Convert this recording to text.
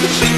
Be